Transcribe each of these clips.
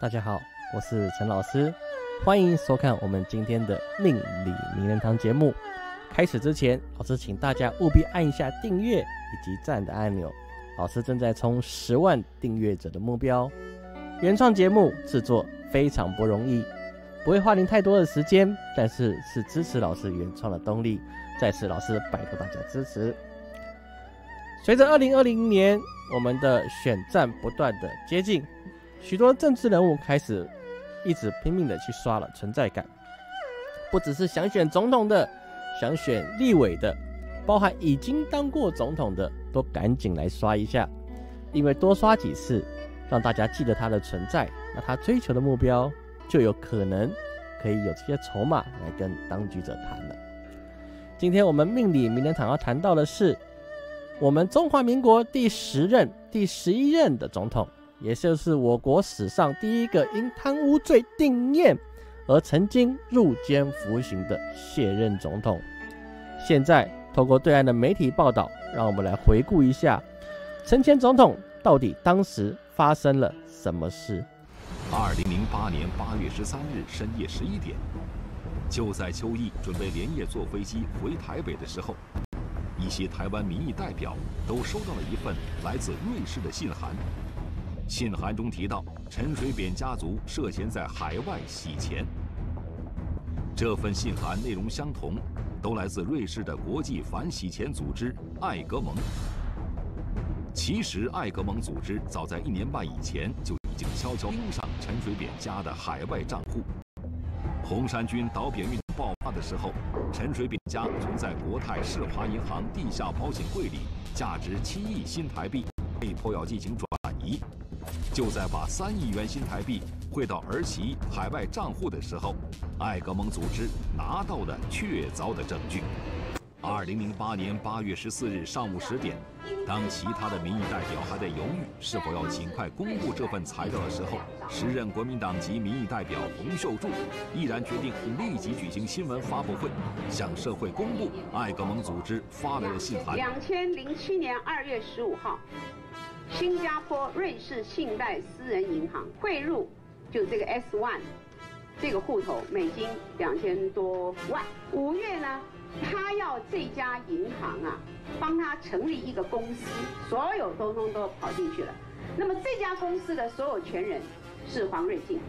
大家好，我是陈老师，欢迎收看我们今天的命理名人堂节目。开始之前，老师请大家务必按一下订阅以及赞的按钮。老师正在冲十万订阅者的目标。原创节目制作非常不容易，不会花您太多的时间，但是是支持老师原创的动力。再次，老师拜托大家支持。随着二零二零年我们的选战不断的接近。许多政治人物开始一直拼命的去刷了存在感，不只是想选总统的，想选立委的，包含已经当过总统的，都赶紧来刷一下，因为多刷几次，让大家记得他的存在，那他追求的目标就有可能可以有这些筹码来跟当局者谈了。今天我们命理名人堂要谈到的是，我们中华民国第十任、第十一任的总统。也就是我国史上第一个因贪污罪定谳而曾经入监服刑的卸任总统。现在透过对岸的媒体报道，让我们来回顾一下陈前总统到底当时发生了什么事。二零零八年八月十三日深夜十一点，就在邱毅准备连夜坐飞机回台北的时候，一些台湾民意代表都收到了一份来自瑞士的信函。信函中提到，陈水扁家族涉嫌在海外洗钱。这份信函内容相同，都来自瑞士的国际反洗钱组织艾格蒙。其实，艾格蒙组织早在一年半以前就已经悄悄盯上陈水扁家的海外账户。红衫军倒扁运动爆发的时候，陈水扁家存在国泰世华银行地下保险柜里，价值七亿新台币，被迫要进行转移。就在把三亿元新台币汇到儿媳海外账户的时候，艾格蒙组织拿到了确凿的证据。二零零八年八月十四日上午十点，当其他的民意代表还在犹豫是否要尽快公布这份材料的时候，时任国民党籍民意代表洪秀柱毅然决定立即举行新闻发布会，向社会公布艾格蒙组织发来的信函。两千零七年二月十五号。新加坡瑞士信贷私人银行汇入，就这个 S one 这个户头美金两千多万。五月呢，他要这家银行啊，帮他成立一个公司，所有通通都跑进去了。那么这家公司的所有权人是黄瑞进，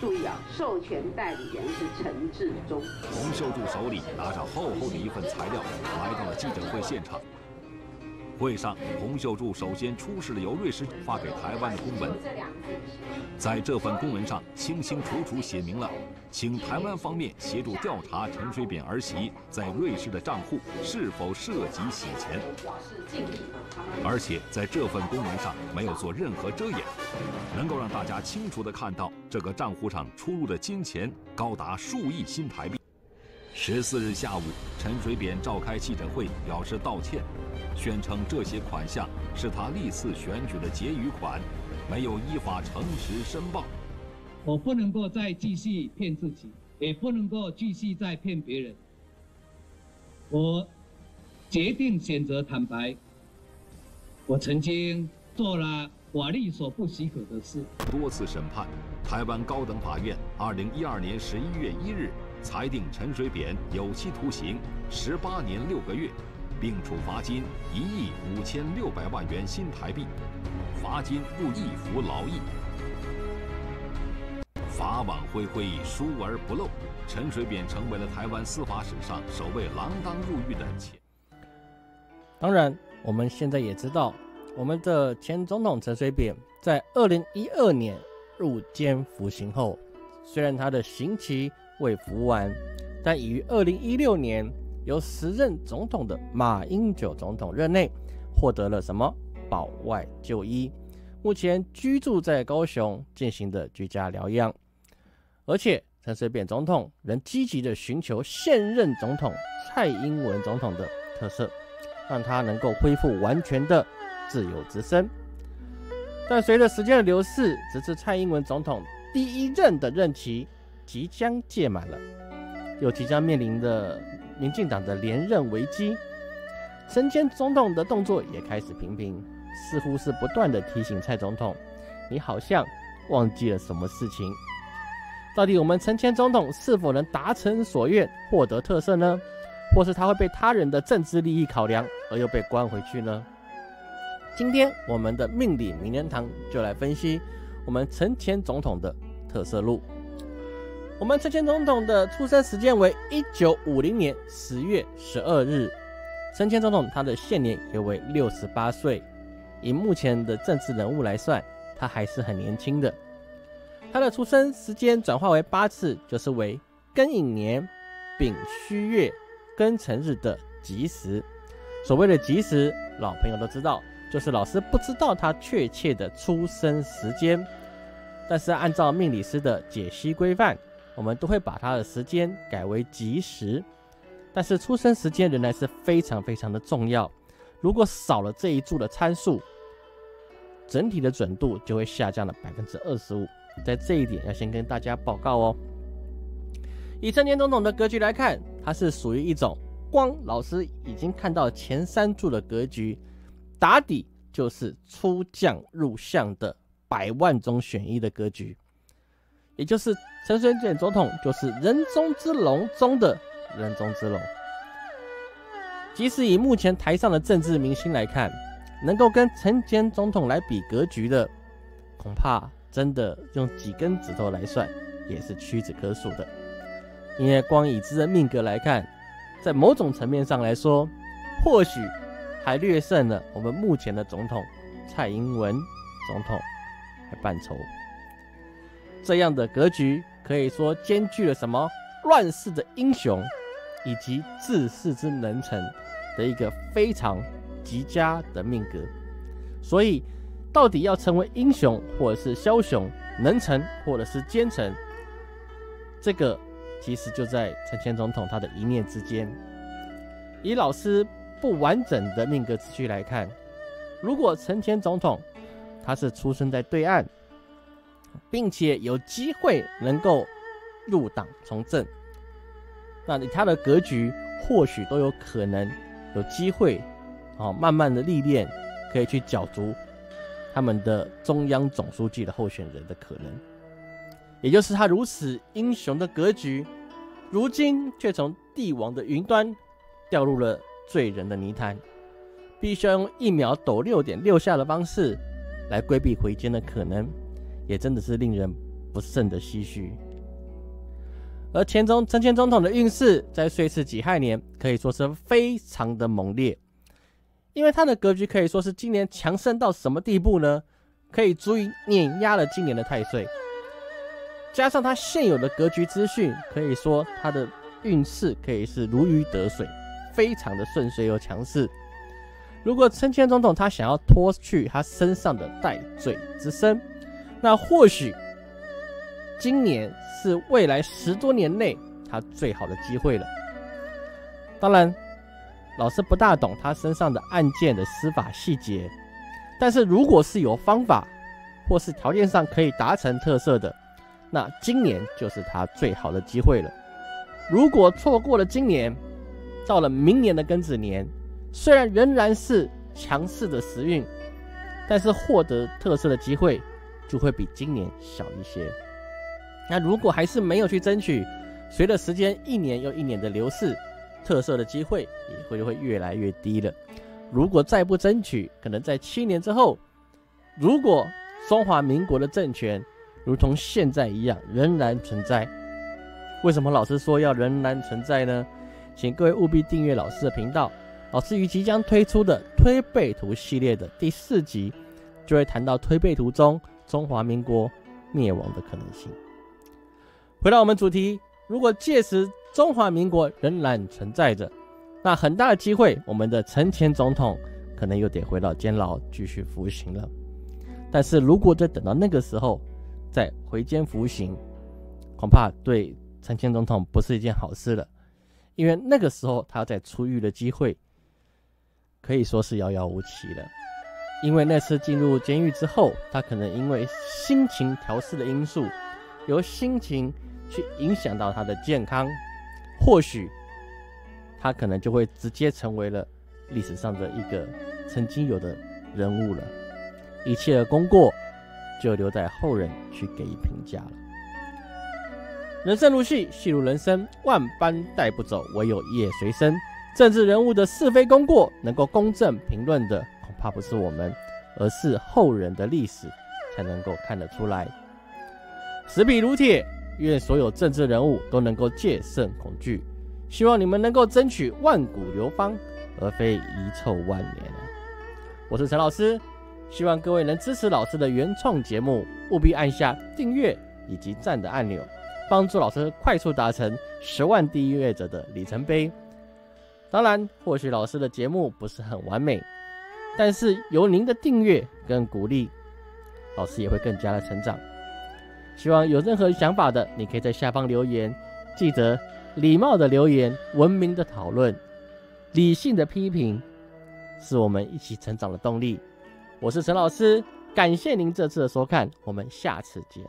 注意啊，授权代理人是陈志忠。洪秀柱手里拿着厚厚的一份材料，来到了记者会现场。会上，洪秀柱首先出示了由瑞士发给台湾的公文。在这份公文上，清清楚楚写明了，请台湾方面协助调查陈水扁儿媳在瑞士的账户是否涉及洗钱。而且在这份公文上没有做任何遮掩，能够让大家清楚地看到这个账户上出入的金钱高达数亿新台币。十四日下午，陈水扁召开记者会表示道歉。宣称这些款项是他历次选举的结余款，没有依法诚实申报。我不能够再继续骗自己，也不能够继续再骗别人。我决定选择坦白。我曾经做了法律所不许可的事。多次审判，台湾高等法院二零一二年十一月一日裁定陈水扁有期徒刑十八年六个月。并处罚金一亿五千六百万元新台币，罚金入一服劳役。法网恢恢，疏而不漏，陈水扁成为了台湾司法史上首位锒铛入狱的前。当然，我们现在也知道，我们的前总统陈水扁在二零一二年入监服刑后，虽然他的刑期未服完，但已于二零一六年。由时任总统的马英九总统任内，获得了什么保外就医，目前居住在高雄进行的居家疗养，而且陈水扁总统仍积极的寻求现任总统蔡英文总统的特色，让他能够恢复完全的自由之身。但随着时间的流逝，直至蔡英文总统第一任的任期即将届满了，又即将面临的。民进党的连任危机，陈前总统的动作也开始频频，似乎是不断的提醒蔡总统：“你好像忘记了什么事情？到底我们陈前总统是否能达成所愿，获得特赦呢？或是他会被他人的政治利益考量而又被关回去呢？今天我们的命理名人堂就来分析我们陈前总统的特色路。我们陈前总统的出生时间为一九五零年十月十二日。陈前总统他的现年也为六十八岁，以目前的政治人物来算，他还是很年轻的。他的出生时间转化为八次，就是为庚寅年、丙戌月、庚辰日的吉时。所谓的吉时，老朋友都知道，就是老师不知道他确切的出生时间，但是按照命理师的解析规范，我们都会把他的时间改为吉时。但是出生时间仍然是非常非常的重要，如果少了这一柱的参数，整体的准度就会下降了百分之二十五。在这一点要先跟大家报告哦。以陈年总统的格局来看，它是属于一种光老师已经看到前三柱的格局，打底就是出将入相的百万中选一的格局，也就是陈水扁总统就是人中之龙中的人中之龙。即使以目前台上的政治明星来看，能够跟陈前总统来比格局的，恐怕。真的用几根指头来算，也是屈指可数的。因为光以自的命格来看，在某种层面上来说，或许还略胜了我们目前的总统蔡英文总统还半筹。这样的格局可以说兼具了什么乱世的英雄，以及治世之能臣的一个非常极佳的命格。所以。到底要成为英雄，或者是枭雄，能臣，或者是奸臣，这个其实就在陈前总统他的一念之间。以老师不完整的命格次序来看，如果陈前总统他是出生在对岸，并且有机会能够入党从政，那你他的格局或许都有可能有机会，哦，慢慢的历练，可以去角逐。他们的中央总书记的候选人的可能，也就是他如此英雄的格局，如今却从帝王的云端掉入了罪人的泥潭，必须要用一秒抖六点六下的方式来规避回监的可能，也真的是令人不胜的唏嘘。而前中陈前总统的运势在岁次己亥年可以说是非常的猛烈。因为他的格局可以说是今年强盛到什么地步呢？可以足以碾压了今年的太岁。加上他现有的格局资讯，可以说他的运势可以是如鱼得水，非常的顺遂又强势。如果陈前总统他想要脱去他身上的带罪之身，那或许今年是未来十多年内他最好的机会了。当然。老师不大懂他身上的案件的司法细节，但是如果是有方法，或是条件上可以达成特色的，那今年就是他最好的机会了。如果错过了今年，到了明年的庚子年，虽然仍然是强势的时运，但是获得特色的机会就会比今年小一些。那如果还是没有去争取，随着时间一年又一年的流逝。特色的机会也会会越来越低了。如果再不争取，可能在七年之后，如果中华民国的政权如同现在一样仍然存在，为什么老师说要仍然存在呢？请各位务必订阅老师的频道。老师于即将推出的推背图系列的第四集，就会谈到推背图中中华民国灭亡的可能性。回到我们主题，如果届时。中华民国仍然存在着，那很大的机会，我们的陈前总统可能又得回到监牢继续服刑了。但是如果再等到那个时候再回监服刑，恐怕对陈前总统不是一件好事了，因为那个时候他要再出狱的机会可以说是遥遥无期了。因为那次进入监狱之后，他可能因为心情调试的因素，由心情去影响到他的健康。或许他可能就会直接成为了历史上的一个曾经有的人物了。一切的功过就留在后人去给予评价了。人生如戏，戏如人生，万般带不走，唯有业随身。政治人物的是非功过，能够公正评论的，恐怕不是我们，而是后人的历史才能够看得出来。死笔如铁，愿所有政治人物都能够戒慎恐惧。希望你们能够争取万古流芳，而非遗臭万年我是陈老师，希望各位能支持老师的原创节目，务必按下订阅以及赞的按钮。帮助老师快速达成十万订阅者的里程碑。当然，或许老师的节目不是很完美，但是有您的订阅跟鼓励，老师也会更加的成长。希望有任何想法的，你可以在下方留言，记得礼貌的留言，文明的讨论，理性的批评，是我们一起成长的动力。我是陈老师，感谢您这次的收看，我们下次见。